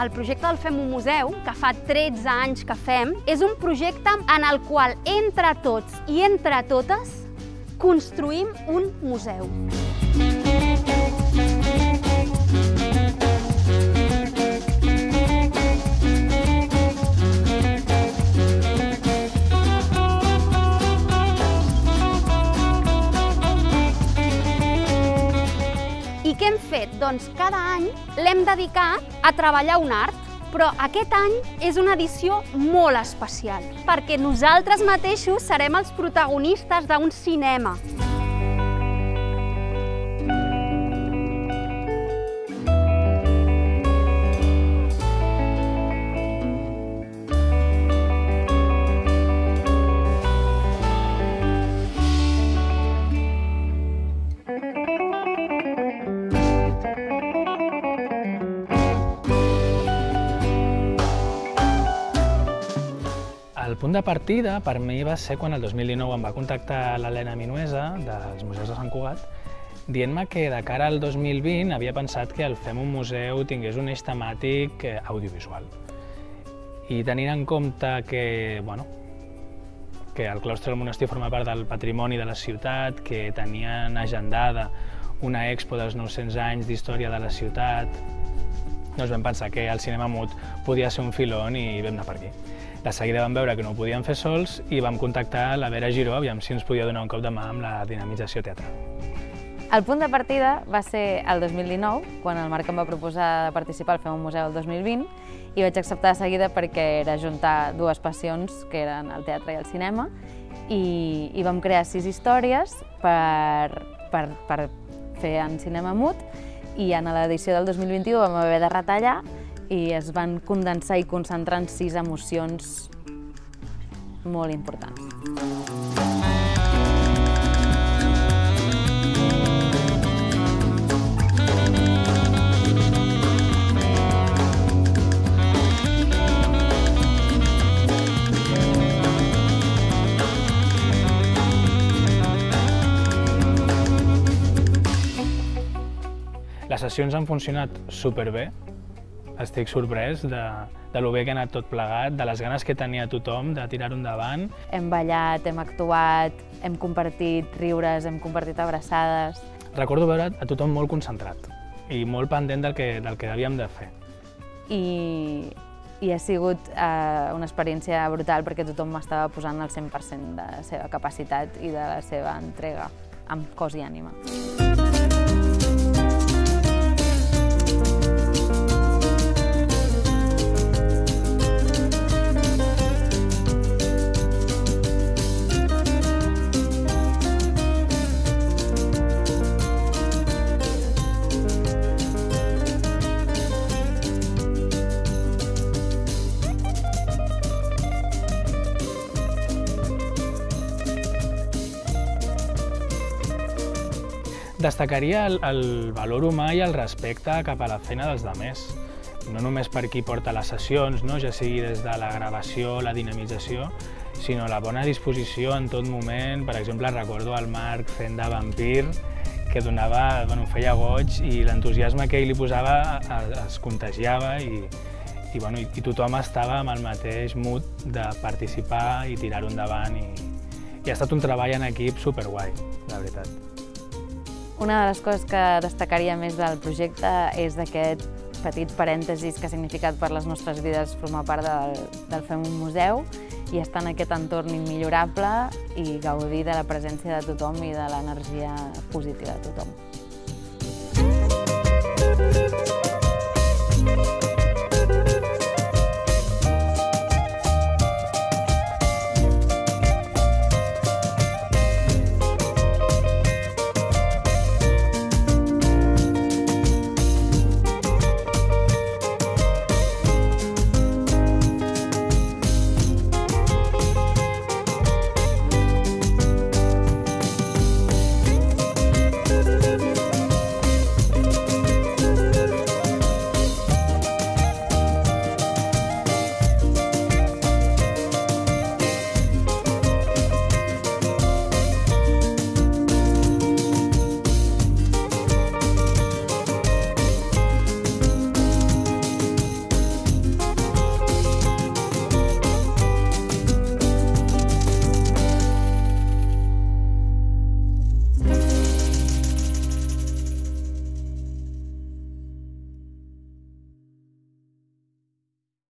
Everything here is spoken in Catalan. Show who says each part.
Speaker 1: el projecte del Fem un Museu, que fa 13 anys que fem, és un projecte en el qual entre tots i entre totes construïm un museu. Què hem fet? Doncs cada any l'hem dedicat a treballar un art, però aquest any és una edició molt especial, perquè nosaltres mateixos serem els protagonistes d'un cinema.
Speaker 2: Punt de partida per mi va ser quan el 2019 em va contactar l'Helena Minuesa dels Museus de Sant Cugat dient-me que de cara al 2020 havia pensat que el Fem un Museu tingués un eix temàtic eh, audiovisual. I tenint en compte que, bueno, que el claustre del monestir forma part del patrimoni de la ciutat, que tenien agendada una expo dels 900 anys d'història de la ciutat, doncs vam pensar que el cinema mut podia ser un filon i vam anar per aquí. De seguida vam veure que no ho podíem fer sols i vam contactar la Vera Giró aviam si ens podia donar un cop de mà amb la dinamització teatral.
Speaker 3: El punt de partida va ser el 2019, quan el Marc em va proposar participar al Fem un Museu el 2020 i vaig acceptar de seguida perquè era juntar dues passions, que eren el teatre i el cinema, i, i vam crear sis històries per, per, per fer en cinema mut i en l'edició del 2021 vam haver de retallar i es van condensar i concentrar en sis emocions molt importants.
Speaker 2: Les sessions han funcionat superbé, estic sorprès de, de lo bé que ha anat tot plegat, de les ganes que tenia tothom de tirar-ho endavant.
Speaker 3: Hem ballat, hem actuat, hem compartit riures, hem compartit abraçades.
Speaker 2: Recordo veure a tothom molt concentrat i molt pendent del que, del que havíem de fer.
Speaker 3: I, i ha sigut eh, una experiència brutal perquè tothom m'estava posant el 100% de la seva capacitat i de la seva entrega amb cos i ànima.
Speaker 2: Destacaria el, el valor humà i el respecte cap a la feina dels demés. No només per qui porta les sessions, no? ja sigui des de la gravació, la dinamització, sinó la bona disposició en tot moment. Per exemple, recordo el Marc fent de vampir, que donava, bueno, feia goig i l'entusiasme que ell li posava es contagiava i, i, bueno, i, i tothom estava amb el mateix mood de participar i tirar-ho endavant i, i ha estat un treball en equip superguai, la veritat.
Speaker 3: Una de les coses que destacaria més del projecte és aquest petit parèntesis que ha significat per les nostres vides formar part del, del Fem un Museu i estar en aquest entorn immillorable i gaudir de la presència de tothom i de l'energia positiva de tothom.